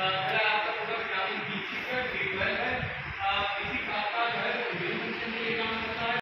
आपका पूरा बीच है इसी साथ जो है